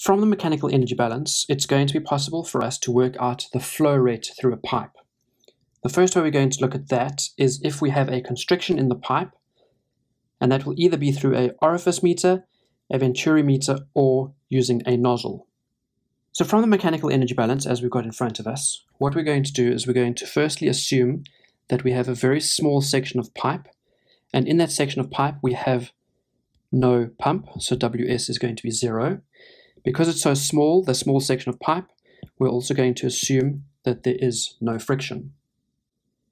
From the mechanical energy balance, it's going to be possible for us to work out the flow rate through a pipe. The first way we're going to look at that is if we have a constriction in the pipe, and that will either be through a orifice meter, a venturi meter, or using a nozzle. So from the mechanical energy balance, as we've got in front of us, what we're going to do is we're going to firstly assume that we have a very small section of pipe, and in that section of pipe we have no pump, so Ws is going to be zero, because it's so small, the small section of pipe, we're also going to assume that there is no friction.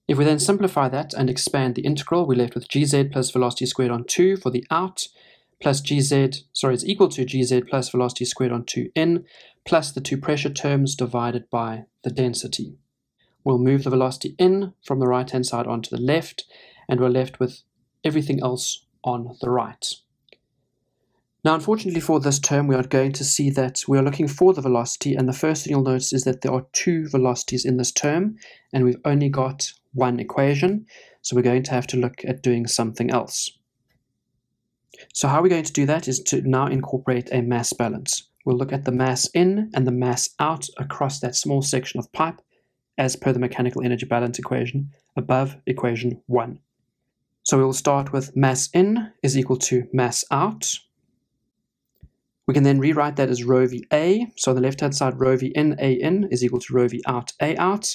If we then simplify that and expand the integral, we're left with gz plus velocity squared on 2 for the out, plus gz, sorry, is equal to gz plus velocity squared on 2 in, plus the two pressure terms divided by the density. We'll move the velocity in from the right-hand side onto the left, and we're left with everything else on the right. Now, unfortunately for this term, we are going to see that we are looking for the velocity, and the first thing you'll notice is that there are two velocities in this term, and we've only got one equation, so we're going to have to look at doing something else. So how we're going to do that is to now incorporate a mass balance. We'll look at the mass in and the mass out across that small section of pipe as per the mechanical energy balance equation above equation 1. So we'll start with mass in is equal to mass out we can then rewrite that as rho v a. So on the left-hand side, rho v in a in is equal to rho v out a out.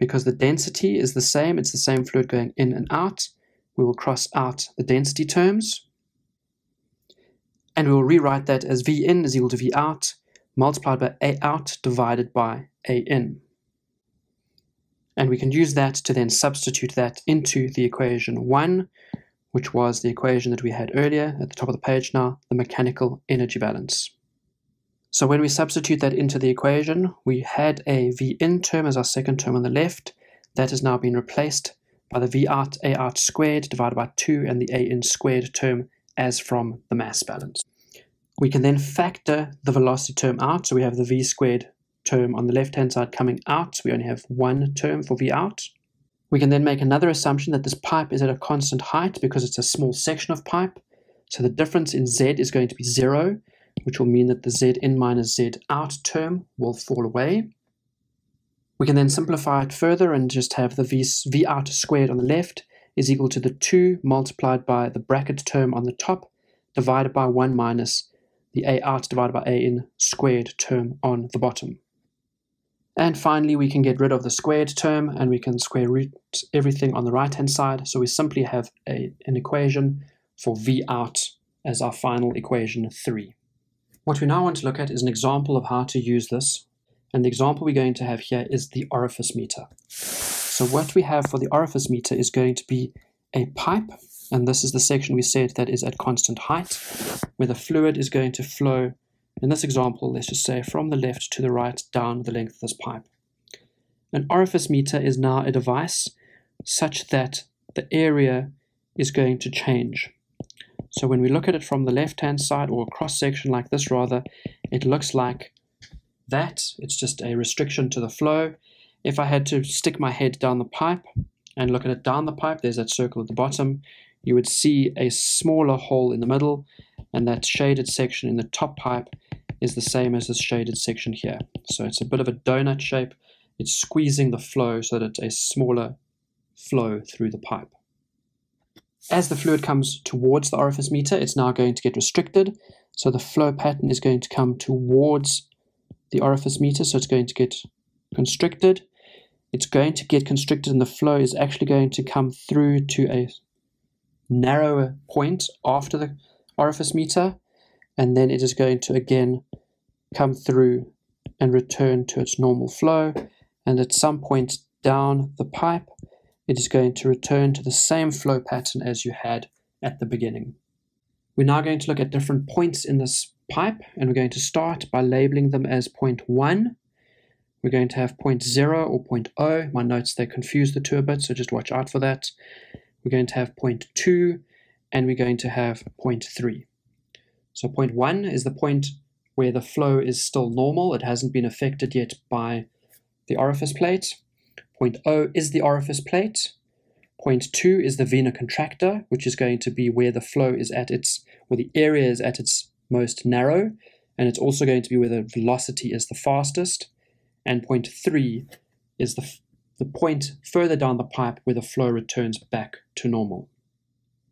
Because the density is the same, it's the same fluid going in and out, we will cross out the density terms. And we will rewrite that as v in is equal to v out multiplied by a out divided by a in. And we can use that to then substitute that into the equation 1, which was the equation that we had earlier at the top of the page now, the mechanical energy balance. So when we substitute that into the equation, we had a V in term as our second term on the left. That has now been replaced by the V out A out squared divided by 2 and the A in squared term as from the mass balance. We can then factor the velocity term out, so we have the V squared term on the left-hand side coming out. We only have one term for V out. We can then make another assumption that this pipe is at a constant height because it's a small section of pipe. So the difference in Z is going to be zero, which will mean that the Z in minus Z out term will fall away. We can then simplify it further and just have the v, v out squared on the left is equal to the 2 multiplied by the bracket term on the top divided by 1 minus the a out divided by a in squared term on the bottom. And finally, we can get rid of the squared term and we can square root everything on the right-hand side. So we simply have a, an equation for V out as our final equation 3. What we now want to look at is an example of how to use this. And the example we're going to have here is the orifice meter. So what we have for the orifice meter is going to be a pipe, and this is the section we said that is at constant height, where the fluid is going to flow in this example, let's just say from the left to the right down the length of this pipe. An orifice meter is now a device such that the area is going to change. So when we look at it from the left-hand side, or a cross-section like this rather, it looks like that. It's just a restriction to the flow. If I had to stick my head down the pipe and look at it down the pipe, there's that circle at the bottom, you would see a smaller hole in the middle, and that shaded section in the top pipe is the same as this shaded section here. So it's a bit of a donut shape. It's squeezing the flow so that it's a smaller flow through the pipe. As the fluid comes towards the orifice meter, it's now going to get restricted. So the flow pattern is going to come towards the orifice meter, so it's going to get constricted. It's going to get constricted and the flow is actually going to come through to a narrower point after the orifice meter and then it is going to again come through and return to its normal flow and at some point down the pipe it is going to return to the same flow pattern as you had at the beginning. We're now going to look at different points in this pipe and we're going to start by labeling them as point 1. We're going to have point 0 or point O. My notes, they confuse the two a bit, so just watch out for that. We're going to have point 2 and we're going to have point 3. So point 1 is the point where the flow is still normal. It hasn't been affected yet by the orifice plate. Point O is the orifice plate. Point 2 is the vena contracta, which is going to be where the flow is at its, where the area is at its most narrow. and it's also going to be where the velocity is the fastest, and point 3 is the, the point further down the pipe where the flow returns back to normal.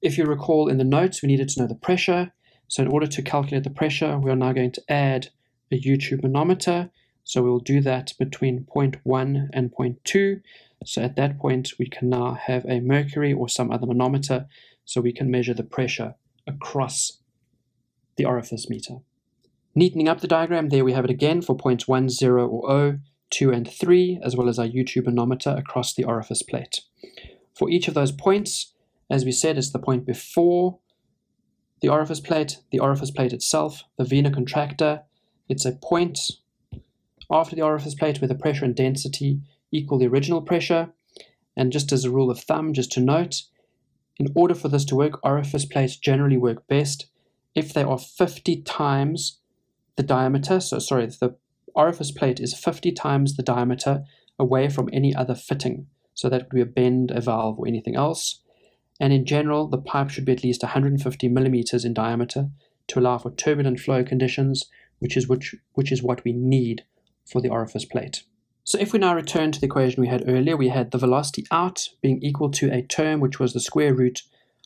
If you recall in the notes, we needed to know the pressure. So in order to calculate the pressure, we are now going to add a U-tube manometer. So we'll do that between point 1 and point 2. So at that point, we can now have a mercury or some other manometer so we can measure the pressure across the orifice meter. Neatening up the diagram, there we have it again for points 1, 0 or 0, 2 and 3, as well as our U-tube manometer across the orifice plate. For each of those points, as we said, it's the point before the orifice plate, the orifice plate itself, the vena contracta. It's a point after the orifice plate where the pressure and density equal the original pressure. And just as a rule of thumb, just to note, in order for this to work, orifice plates generally work best if they are 50 times the diameter. So, sorry, the orifice plate is 50 times the diameter away from any other fitting. So that would be a bend, a valve, or anything else. And in general, the pipe should be at least 150 millimeters in diameter to allow for turbulent flow conditions, which is, which, which is what we need for the orifice plate. So if we now return to the equation we had earlier, we had the velocity out being equal to a term which was the square root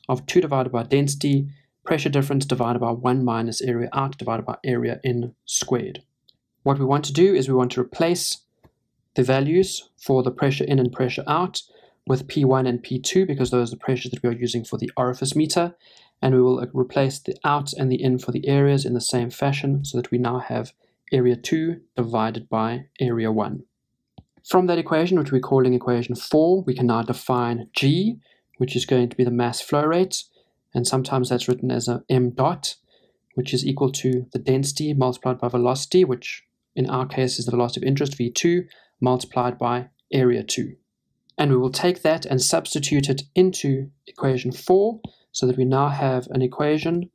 of 2 divided by density, pressure difference divided by 1 minus area out divided by area in squared. What we want to do is we want to replace the values for the pressure in and pressure out with P1 and P2 because those are the pressures that we are using for the orifice meter and we will uh, replace the out and the in for the areas in the same fashion so that we now have area 2 divided by area 1. From that equation, which we're calling equation 4, we can now define G, which is going to be the mass flow rate, and sometimes that's written as a m dot, which is equal to the density multiplied by velocity, which in our case is the velocity of interest, v2, multiplied by area 2. And we will take that and substitute it into equation 4, so that we now have an equation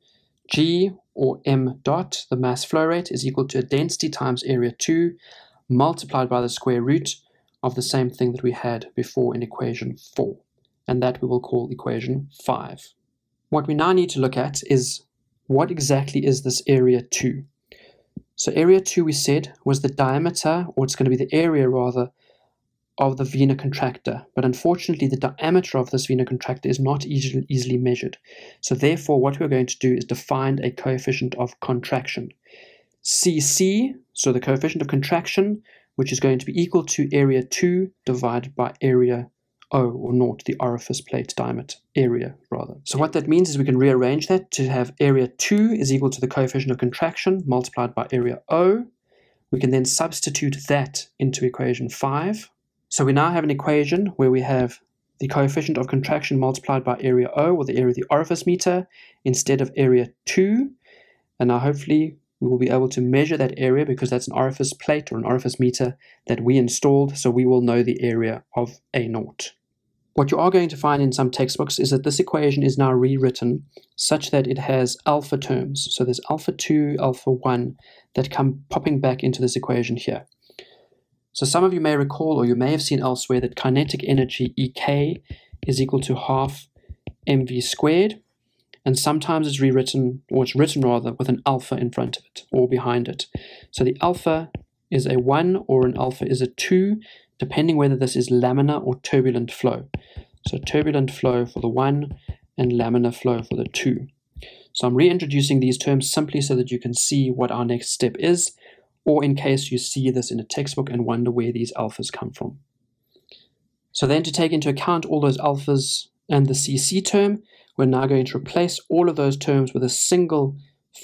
G or m dot, the mass flow rate, is equal to a density times area 2 multiplied by the square root of the same thing that we had before in equation 4, and that we will call equation 5. What we now need to look at is what exactly is this area 2? So area 2 we said was the diameter, or it's going to be the area rather, of the vena contracta. But unfortunately, the diameter of this vena contracta is not easily, easily measured. So therefore, what we're going to do is define a coefficient of contraction. CC, so the coefficient of contraction, which is going to be equal to area 2 divided by area O, or naught, the orifice plate diameter, area rather. So what that means is we can rearrange that to have area 2 is equal to the coefficient of contraction multiplied by area O. We can then substitute that into equation 5. So we now have an equation where we have the coefficient of contraction multiplied by area O, or the area of the orifice meter, instead of area 2. And now hopefully we will be able to measure that area because that's an orifice plate or an orifice meter that we installed, so we will know the area of A naught. What you are going to find in some textbooks is that this equation is now rewritten such that it has alpha terms. So there's alpha 2, alpha 1 that come popping back into this equation here. So some of you may recall or you may have seen elsewhere that kinetic energy EK is equal to half mv squared and sometimes it's rewritten, or it's written rather, with an alpha in front of it or behind it. So the alpha is a 1 or an alpha is a 2, depending whether this is laminar or turbulent flow. So turbulent flow for the 1 and laminar flow for the 2. So I'm reintroducing these terms simply so that you can see what our next step is, or in case you see this in a textbook and wonder where these alphas come from. So then to take into account all those alphas and the CC term, we're now going to replace all of those terms with a single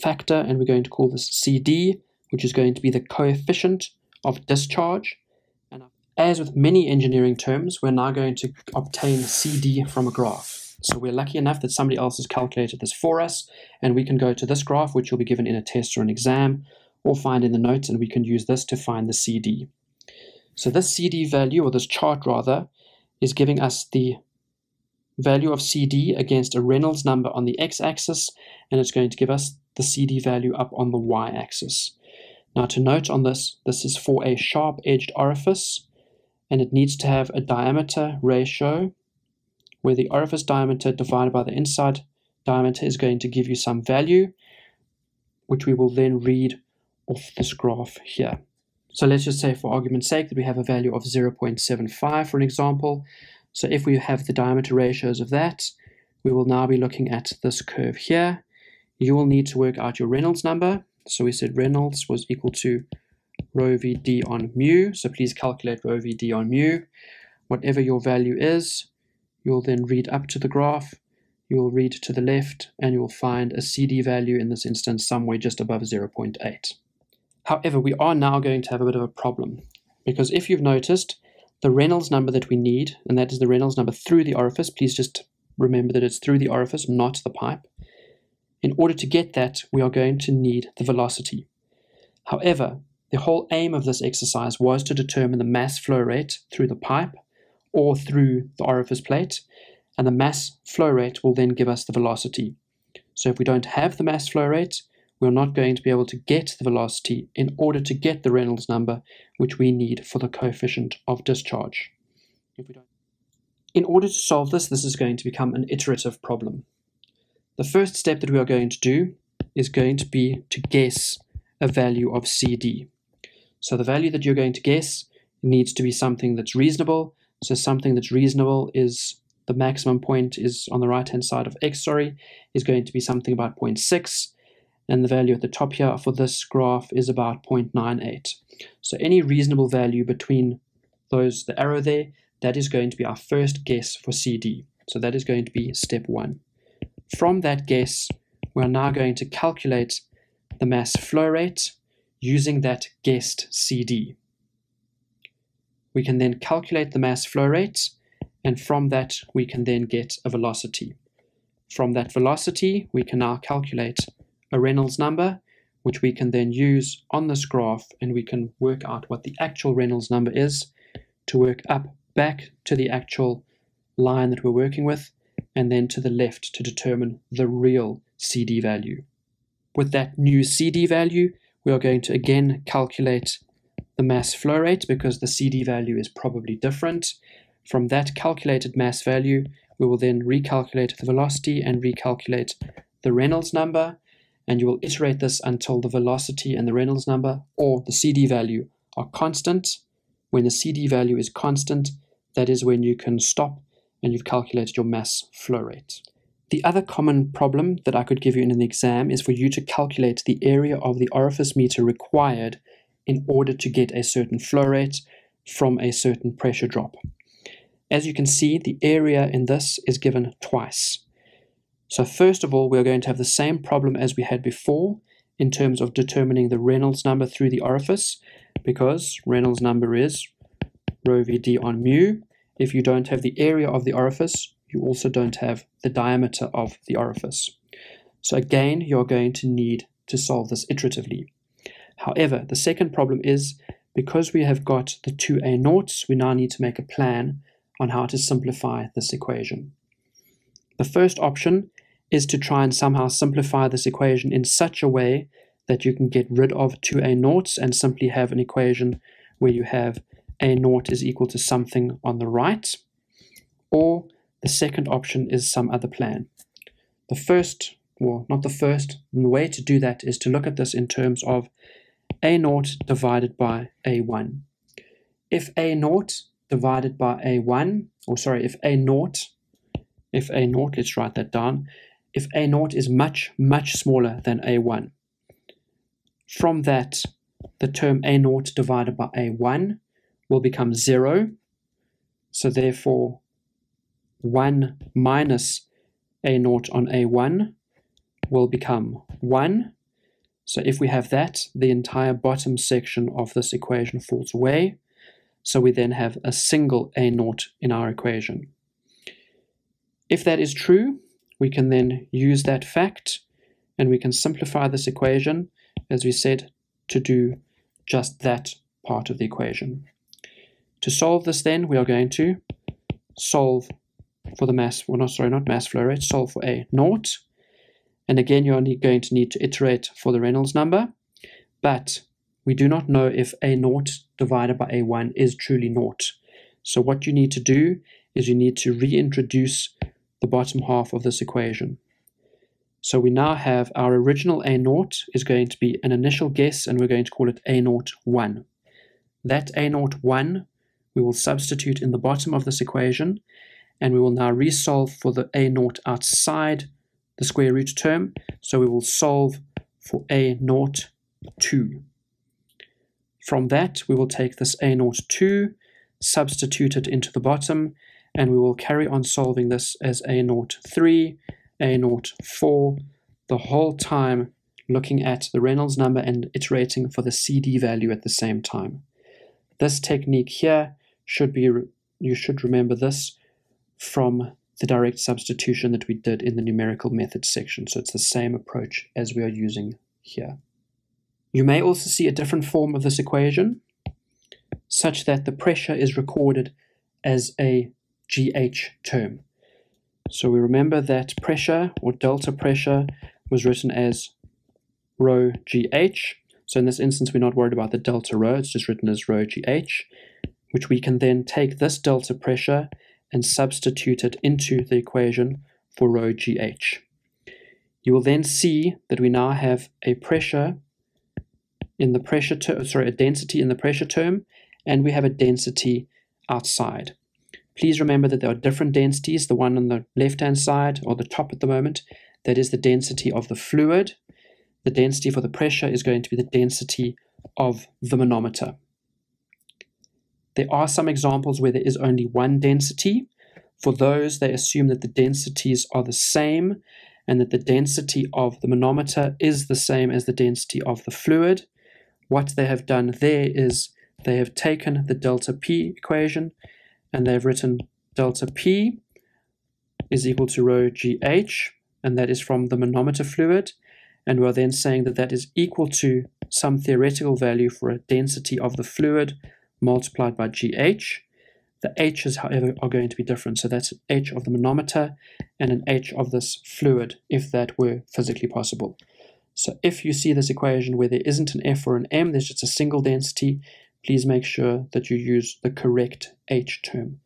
factor, and we're going to call this CD, which is going to be the coefficient of discharge. And as with many engineering terms, we're now going to obtain CD from a graph. So we're lucky enough that somebody else has calculated this for us, and we can go to this graph, which will be given in a test or an exam, or find in the notes, and we can use this to find the CD. So this CD value, or this chart rather, is giving us the value of CD against a Reynolds number on the x-axis, and it's going to give us the CD value up on the y-axis. Now to note on this, this is for a sharp-edged orifice, and it needs to have a diameter ratio where the orifice diameter divided by the inside diameter is going to give you some value, which we will then read off this graph here. So let's just say for argument's sake that we have a value of 0.75 for an example. So if we have the diameter ratios of that, we will now be looking at this curve here. You will need to work out your Reynolds number. So we said Reynolds was equal to rho VD on mu. So please calculate rho VD on mu. Whatever your value is, you'll then read up to the graph, you'll read to the left, and you'll find a CD value in this instance somewhere just above 0.8. However, we are now going to have a bit of a problem because if you've noticed, the Reynolds number that we need, and that is the Reynolds number through the orifice, please just remember that it's through the orifice, not the pipe. In order to get that, we are going to need the velocity. However, the whole aim of this exercise was to determine the mass flow rate through the pipe or through the orifice plate, and the mass flow rate will then give us the velocity. So if we don't have the mass flow rate, we're not going to be able to get the velocity in order to get the Reynolds number, which we need for the coefficient of discharge. In order to solve this, this is going to become an iterative problem. The first step that we are going to do is going to be to guess a value of CD. So the value that you're going to guess needs to be something that's reasonable. So something that's reasonable is the maximum point is on the right hand side of x, sorry, is going to be something about 0.6 and the value at the top here for this graph is about 0.98. So any reasonable value between those, the arrow there, that is going to be our first guess for CD. So that is going to be step one. From that guess, we are now going to calculate the mass flow rate using that guessed CD. We can then calculate the mass flow rate, and from that we can then get a velocity. From that velocity, we can now calculate a Reynolds number, which we can then use on this graph, and we can work out what the actual Reynolds number is to work up back to the actual line that we're working with, and then to the left to determine the real CD value. With that new CD value, we are going to again calculate the mass flow rate because the CD value is probably different. From that calculated mass value, we will then recalculate the velocity and recalculate the Reynolds number, and you will iterate this until the velocity and the Reynolds number or the CD value are constant. When the CD value is constant, that is when you can stop and you've calculated your mass flow rate. The other common problem that I could give you in an exam is for you to calculate the area of the orifice meter required in order to get a certain flow rate from a certain pressure drop. As you can see, the area in this is given twice. So first of all, we're going to have the same problem as we had before in terms of determining the Reynolds number through the orifice, because Reynolds number is rho VD on mu. If you don't have the area of the orifice, you also don't have the diameter of the orifice. So again, you're going to need to solve this iteratively. However, the second problem is because we have got the two A naughts, we now need to make a plan on how to simplify this equation. The first option is to try and somehow simplify this equation in such a way that you can get rid of two A naughts and simply have an equation where you have A naught is equal to something on the right, or the second option is some other plan. The first, well, not the first, the way to do that is to look at this in terms of a naught divided by a1. If a naught divided by a1, or sorry, if a naught, if a naught, let's write that down, if a naught is much, much smaller than a1, from that, the term a naught divided by a1 will become 0. So therefore, 1 minus a naught on a1 will become 1. So if we have that, the entire bottom section of this equation falls away. So we then have a single a naught in our equation. If that is true, we can then use that fact and we can simplify this equation, as we said, to do just that part of the equation. To solve this then, we are going to solve for the mass, well not sorry, not mass flow rate, solve for A naught. And again, you're only going to need to iterate for the Reynolds number, but we do not know if A naught divided by A1 is truly naught. So what you need to do is you need to reintroduce the bottom half of this equation. So we now have our original A naught is going to be an initial guess, and we're going to call it A naught 1. That A naught 1 we will substitute in the bottom of this equation, and we will now resolve for the A naught outside the square root term. So we will solve for A naught 2. From that, we will take this A naught 2, substitute it into the bottom, and we will carry on solving this as A naught 3, A naught 4, the whole time looking at the Reynolds number and iterating for the CD value at the same time. This technique here should be, you should remember this from the direct substitution that we did in the numerical method section. So it's the same approach as we are using here. You may also see a different form of this equation, such that the pressure is recorded as a GH term. So we remember that pressure or delta pressure was written as rho GH. So in this instance, we're not worried about the delta rho, it's just written as rho GH, which we can then take this delta pressure and substitute it into the equation for rho GH. You will then see that we now have a pressure in the pressure term, sorry, a density in the pressure term, and we have a density outside. Please remember that there are different densities. The one on the left-hand side, or the top at the moment, that is the density of the fluid. The density for the pressure is going to be the density of the manometer. There are some examples where there is only one density. For those, they assume that the densities are the same and that the density of the manometer is the same as the density of the fluid. What they have done there is they have taken the delta P equation and they've written delta P is equal to rho GH, and that is from the manometer fluid. And we're then saying that that is equal to some theoretical value for a density of the fluid multiplied by GH. The H's, however, are going to be different. So that's H of the manometer and an H of this fluid, if that were physically possible. So if you see this equation where there isn't an F or an M, there's just a single density, please make sure that you use the correct H term.